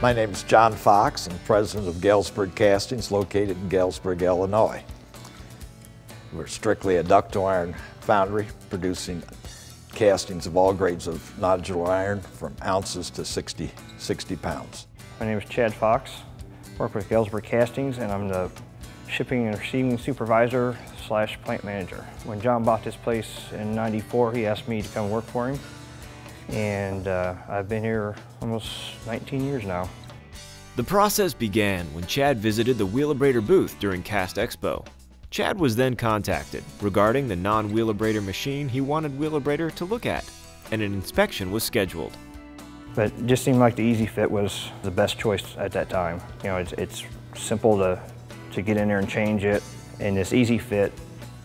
My name is John Fox. I'm president of Galesburg Castings located in Galesburg, Illinois. We're strictly a ductile iron foundry producing castings of all grades of nodular iron from ounces to 60, 60 pounds. My name is Chad Fox. I work with Galesburg Castings and I'm the shipping and receiving supervisor slash plant manager. When John bought this place in 94, he asked me to come work for him and uh, I've been here almost 19 years now. The process began when Chad visited the Wheelabrator booth during CastExpo. Chad was then contacted regarding the non-Wheelabrator machine he wanted Wheelabrator to look at, and an inspection was scheduled. But it just seemed like the EZEFIT was the best choice at that time. You know, it's, it's simple to, to get in there and change it, and this EZEFIT,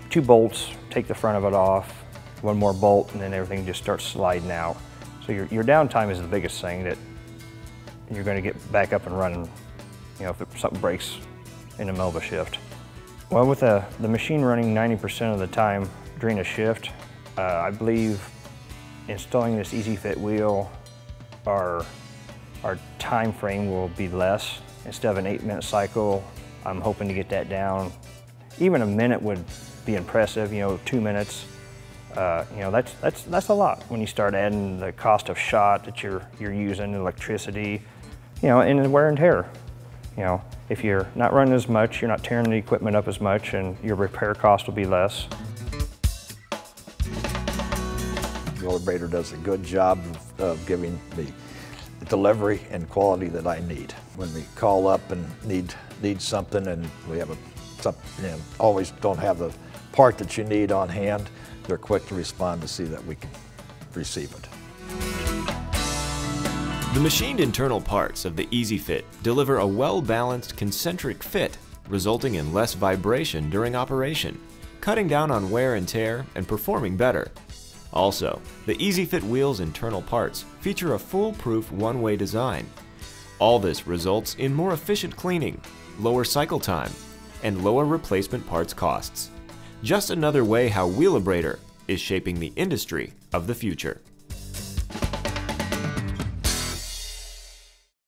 two bolts, take the front of it off, one more bolt, and then everything just starts sliding out. So your, your downtime is the biggest thing that you're going to get back up and running, you know, if it, something breaks in the middle of a shift. Well, with the, the machine running 90% of the time during a shift, uh, I believe installing this EZEFIT wheel, our, our time frame will be less. Instead of an eight minute cycle, I'm hoping to get that down. Even a minute would be impressive, you know, two minutes. Uh, you know, that's, that's, that's a lot when you start adding the cost of shot that you're, you're using, electricity, you know, and the wear and tear. You know, if you're not running as much, you're not tearing the equipment up as much and your repair cost will be less. Wheelabrator does a good job of, giving the delivery and quality that I need. When we call up and need, need something and we have a, you know, always don't have the part that you need on hand, they're quick to respond to see that we can receive it. The machined internal parts of the EZEFIT deliver a well-balanced concentric fit, resulting in less vibration during operation, cutting down on wear and tear, and performing better. Also, the EZEFIT wheel's internal parts feature a foolproof one-way design. All this results in more efficient cleaning, lower cycle time, and lower replacement parts costs. Just another way how Wheelabrator is shaping the industry of the future.